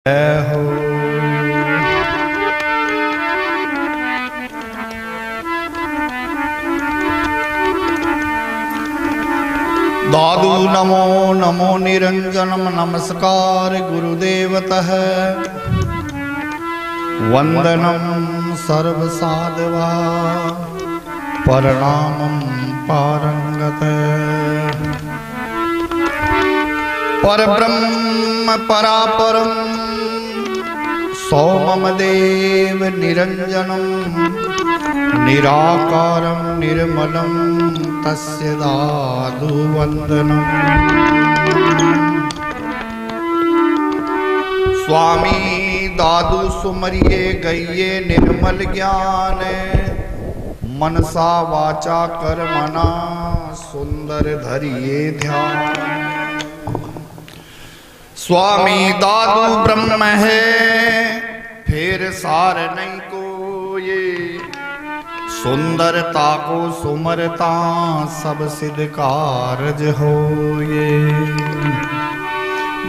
दादू नमो नमो निरंजनम नमस्कार गुरुदेवतः। वंदनम सर्वसाधवा। प्रणामं पारंगत परब्रह्म परापरम सौमम देव निरंजनम निराकारं निर्मलं तस्य स्वामी दादू सुमरिये गइये निर्मल ज्ञान, मनसा वाचा कर्मणा सुंदर धरिये ध्यान। स्वामी दादू ब्रह्म है फिर सार नहीं को ये सुंदरता को सुमरता, सब सिद्ध कारज हो ये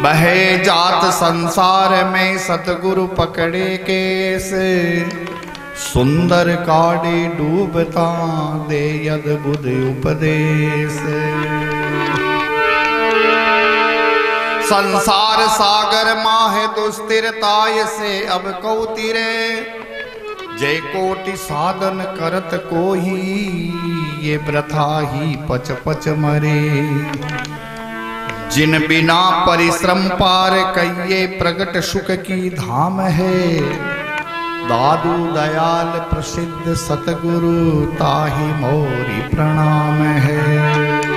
बहे जात संसार में सतगुरु पकड़े कैसे। सुंदर काड़े डूबता, दे यद बुध उपदेश संसार सागर माह दुस्थिरताय से अब कौतिरे। जय कोटि साधन करत को ही ये प्रथा ही पच पच मरे। जिन बिना परिश्रम पार कहिए प्रगट सुख की धाम है, दादू दयाल प्रसिद्ध सतगुरु ताही मोरी प्रणाम है।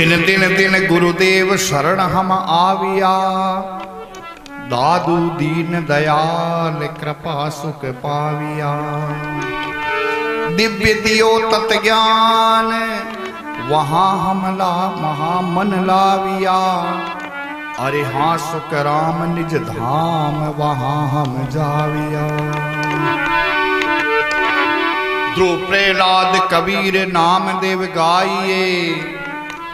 दिन दिन दिन गुरुदेव शरण हम आविया। दादू दीन दयाल कृपा सुख पाविया। दिव्य दियो तत् ज्ञान, वहाँ हमला महामन लाविया। अरे हाँ सुख राम निज धाम, वहाँ हम जाविया। ध्रुव प्रहलाद कबीर नाम देव गाइए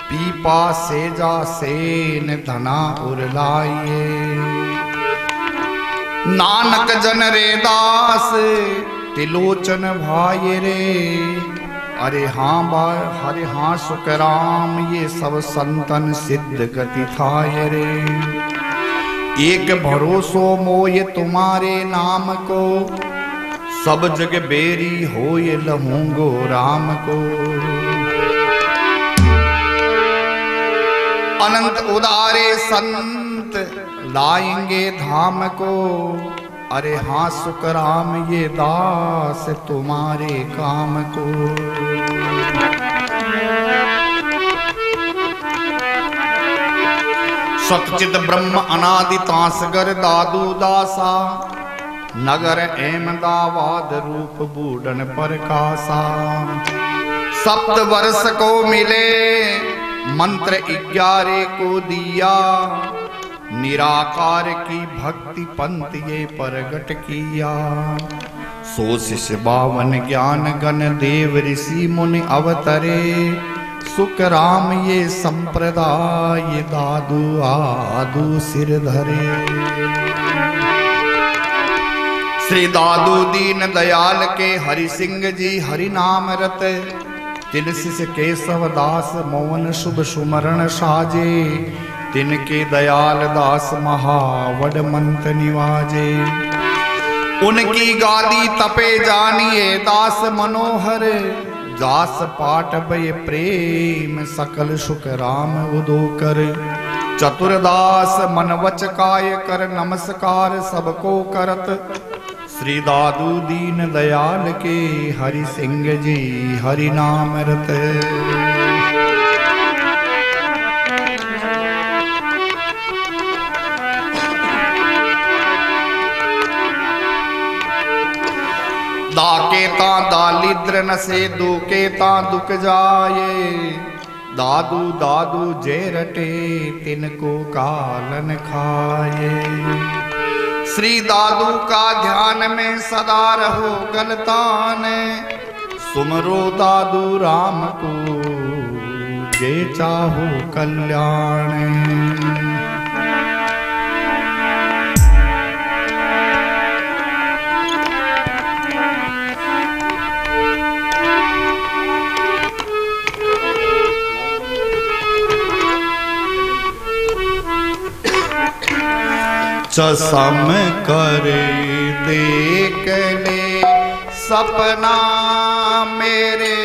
पीपा से जा सेन धना उरलाइए। नानक जन रे दास, तिलोचन भाई रे। अरे हाँ बार हरे हाँ सुकराम ये सब संतन सिद्ध गति थाय रे। एक भरोसो मोय तुम्हारे नाम को, सब जग बेरी हो ये लहूंगो राम को। अनंत उदारे संत, लाएँगे धाम को। अरे हाँ सुकराम ये दास तुम्हारे काम को। सतचित ब्रह्म अनादि तासगर दादू दासा, नगर अहमदाबाद रूप बूढ़न पर कासा। सप्त वर्ष को मिले मंत्र ग्यारह को दिया। निराकार की भक्ति पंत ये प्रगट किया। सो बावन ज्ञान गण देव ऋषि मुनि अवतरे। सुख राम ये संप्रदाय दादू आदू सिर धरे। श्री दादू दीन दयाल के हरि सिंह जी हरि नाम रत। शिष केशव दास मोहन शुभ सुमरण साजे। तिनके दयाल दास महावड मंत निवाजे। उनकी गादी तपे जानिए दास मनोहर। दास पाठ भय प्रेम, सकल सुख राम उदो कर चतुरदास मन वच काय कर, नमस्कार सबको करत। श्री दादू दीन दयाल के हरि सिंह जी, हरि नाम रत। दाके ता दालिद्र न से दुके ता दुख जाए। दादू दादू जे रटे, तिनको कालन खाए। श्री दादू का ध्यान में सदा रहो गलतान सुमरो दादू राम को जे चाहो कल्याण। चसम करे देखने सपना मेरे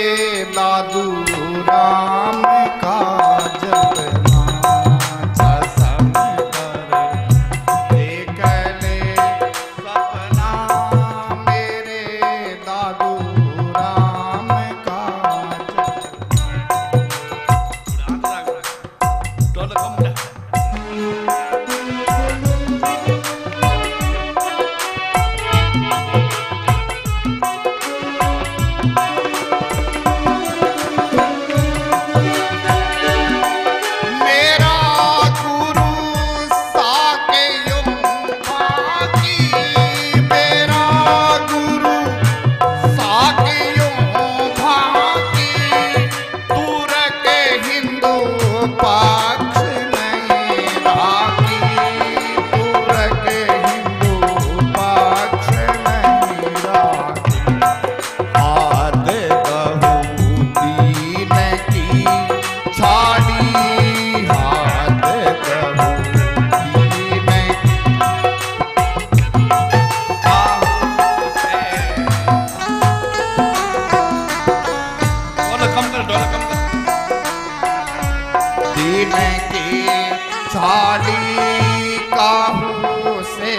झाली काहू से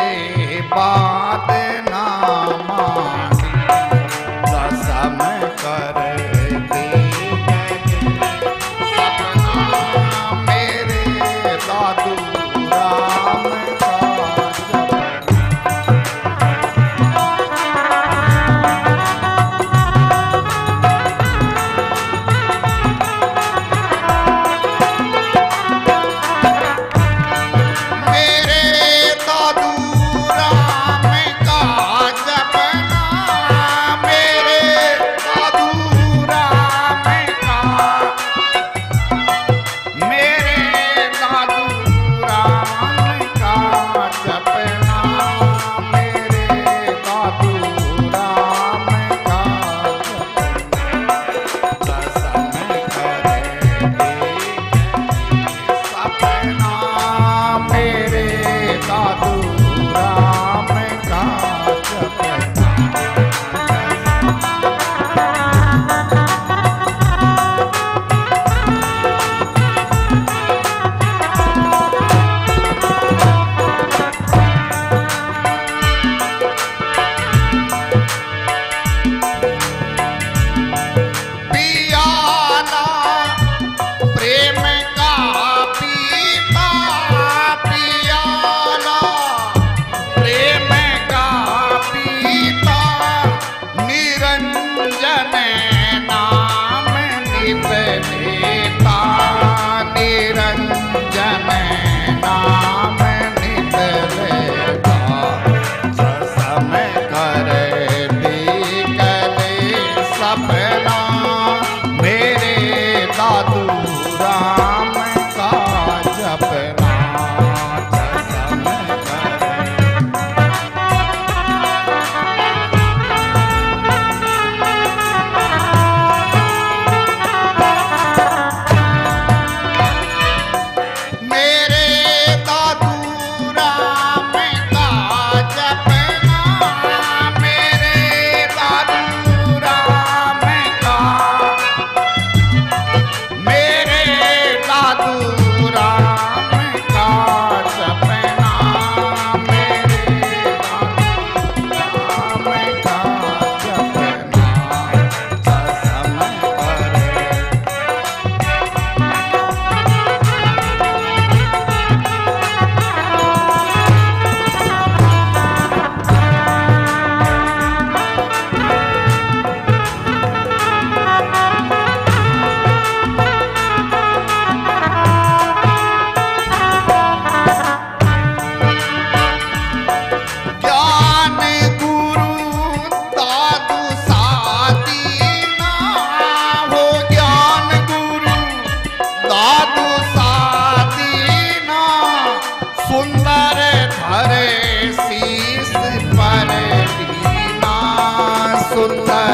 बा।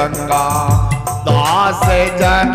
गंगा दास जन